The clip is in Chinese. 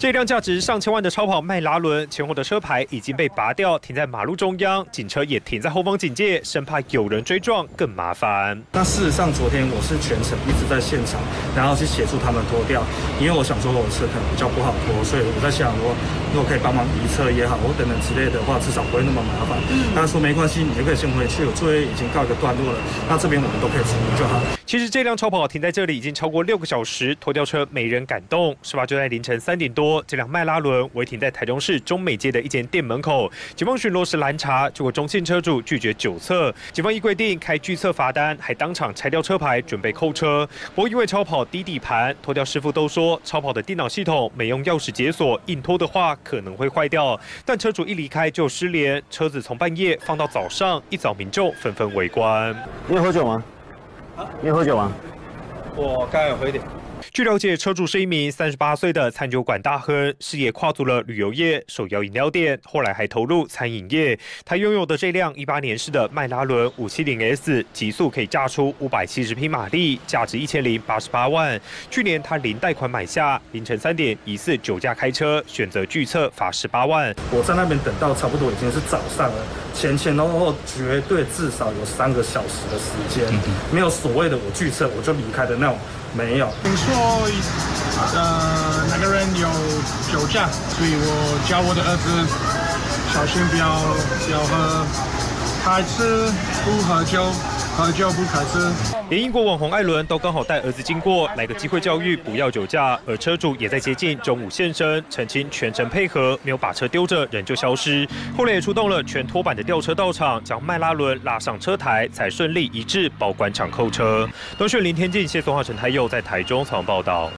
这辆价值上千万的超跑迈拉伦前后的车牌已经被拔掉，停在马路中央，警车也停在后方警戒，生怕有人追撞更麻烦。那事实上，昨天我是全程一直在现场，然后去协助他们脱掉，因为我想说我的车可能比较不好脱，所以我在想，我如果可以帮忙移车也好，或等等之类的话，至少不会那么麻烦。他说没关系，你就可以先回去，我作业已经告一个段落了，那这边我们都可以处理就好。其实这辆超跑停在这里已经超过六个小时，拖吊车没人敢动。事发就在凌晨三点多。这辆迈拉伦违停在台中市中美街的一间店门口，警方巡逻时拦查，结果中信车主拒绝酒测，警方依规定开拒测罚单，还当场拆掉车牌准备扣车。不过因为超跑低底盘，脱掉师傅都说超跑的电脑系统没用钥匙解锁，硬拖的话可能会坏掉。但车主一离开就失联，车子从半夜放到早上，一早民众纷纷围观。你有喝酒吗？你喝酒吗？我刚有喝一点。据了解，车主是一名三十八岁的餐酒馆大亨，事业跨足了旅游业、手摇饮料店，后来还投入餐饮业。他拥有的这辆一八年式的迈拉伦五七零 S，极速可以炸出五百七十匹马力，价值一千零八十八万。去年他零贷款买下，凌晨三点疑似酒驾开车，选择拒测罚十八万。我在那边等到差不多已经是早上了，前前后后绝对至少有三个小时的时间，没有所谓的我拒测我就离开的那种。没有。听说，呃，那个人有酒驾，所以我教我的儿子小心不要不要喝，开车不喝酒，喝酒不开车。连英国网红艾伦都刚好带儿子经过，来个机会教育不要酒驾。而车主也在接近中午现身，澄清全程配合，没有把车丢着，人就消失。后来也出动了全拖板的吊车到场，将迈拉伦拉上车台，才顺利移至保管场扣车。东讯林天进、谢松浩、陈泰佑在台中采访报道。